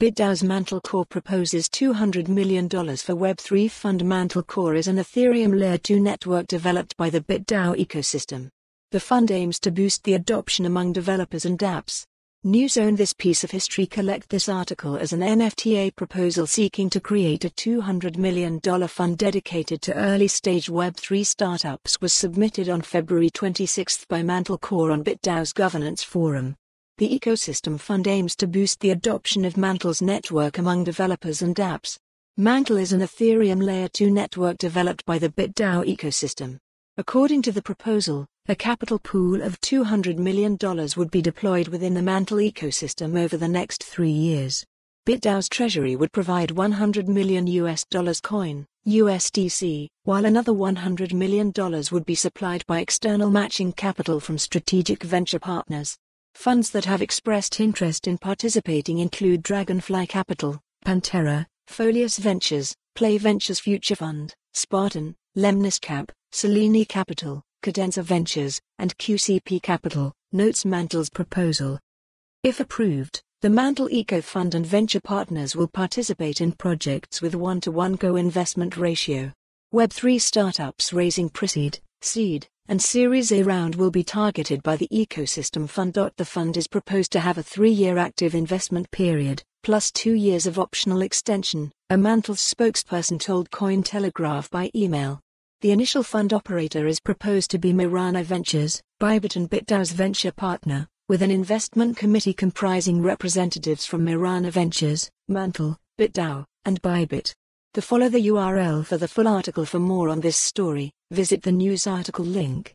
BitDAO's Mantle Core proposes $200 million for Web3 fund Mantle Core is an Ethereum Layer 2 network developed by the BitDAO ecosystem. The fund aims to boost the adoption among developers and dApps. Newzone This piece of history collect this article as an NFTA proposal seeking to create a $200 million fund dedicated to early-stage Web3 startups was submitted on February 26 by Mantle Core on BitDAO's governance forum. The ecosystem fund aims to boost the adoption of Mantle's network among developers and dApps. Mantle is an Ethereum Layer 2 network developed by the BitDAO ecosystem. According to the proposal, a capital pool of $200 million would be deployed within the Mantle ecosystem over the next three years. BitDAO's treasury would provide 100 million US dollars coin, USDC, while another $100 million would be supplied by external matching capital from strategic venture partners. Funds that have expressed interest in participating include Dragonfly Capital, Pantera, Folius Ventures, Play Ventures Future Fund, Spartan, Lemnis Cap, Selini Capital, Cadenza Ventures, and QCP Capital, notes Mantle's proposal. If approved, the Mantle Eco Fund and venture partners will participate in projects with 1 to 1 co investment ratio. Web3 startups raising pre-seed, seed, and Series A round will be targeted by the Ecosystem Fund. The fund is proposed to have a three year active investment period, plus two years of optional extension, a Mantle spokesperson told Cointelegraph by email. The initial fund operator is proposed to be Mirana Ventures, Bybit and BitDAO's venture partner, with an investment committee comprising representatives from Mirana Ventures, Mantle, BitDAO, and Bybit. To follow the URL for the full article for more on this story, visit the news article link.